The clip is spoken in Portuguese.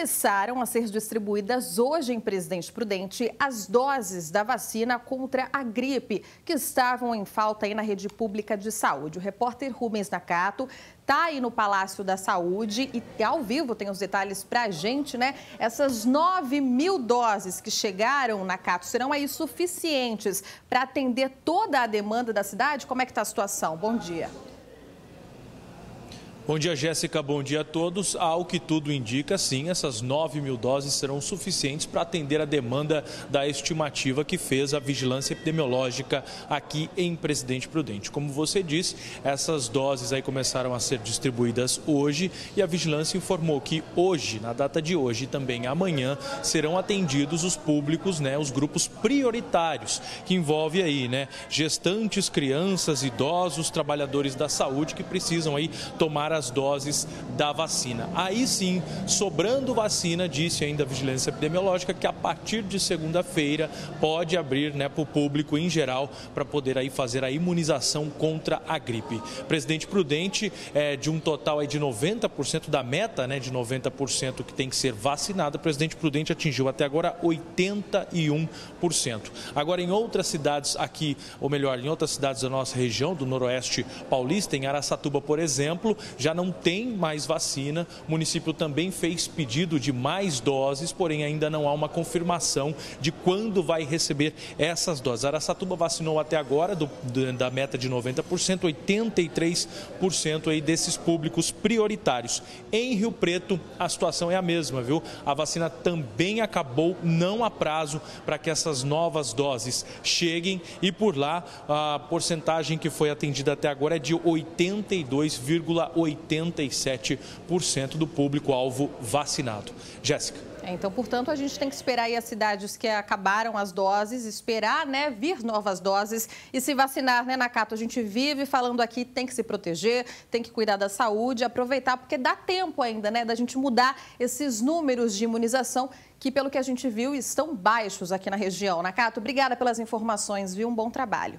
começaram a ser distribuídas hoje em Presidente Prudente as doses da vacina contra a gripe que estavam em falta aí na rede pública de saúde. O repórter Rubens Nakato está aí no Palácio da Saúde e ao vivo tem os detalhes para a gente, né? Essas 9 mil doses que chegaram, Nakato, serão aí suficientes para atender toda a demanda da cidade? Como é que está a situação? Bom dia. Bom dia, Jéssica. Bom dia a todos. Ao que tudo indica, sim, essas 9 mil doses serão suficientes para atender a demanda da estimativa que fez a vigilância epidemiológica aqui em Presidente Prudente. Como você disse, essas doses aí começaram a ser distribuídas hoje e a vigilância informou que hoje, na data de hoje e também amanhã, serão atendidos os públicos, né, os grupos prioritários, que envolve aí, né, gestantes, crianças, idosos, trabalhadores da saúde que precisam aí tomar as doses da vacina. Aí sim, sobrando vacina, disse ainda a Vigilância Epidemiológica que a partir de segunda-feira pode abrir né, para o público em geral para poder aí fazer a imunização contra a gripe. Presidente Prudente, é, de um total aí de 90% da meta né, de 90% que tem que ser vacinado, o presidente Prudente atingiu até agora 81%. Agora, em outras cidades aqui, ou melhor, em outras cidades da nossa região, do Noroeste Paulista, em Araçatuba, por exemplo, já não tem mais vacina. O município também fez pedido de mais doses, porém ainda não há uma confirmação de quando vai receber essas doses. Araçatuba vacinou até agora do, da meta de 90%, 83% aí desses públicos prioritários. Em Rio Preto, a situação é a mesma, viu? A vacina também acabou, não há prazo para que essas novas doses cheguem e por lá a porcentagem que foi atendida até agora é de 82,8%. 87% do público-alvo vacinado. Jéssica. É, então, portanto, a gente tem que esperar aí as cidades que acabaram as doses, esperar, né, vir novas doses e se vacinar, né, Nakato? A gente vive falando aqui, tem que se proteger, tem que cuidar da saúde, aproveitar, porque dá tempo ainda, né, da gente mudar esses números de imunização que, pelo que a gente viu, estão baixos aqui na região. Nakato, obrigada pelas informações, viu? Um bom trabalho.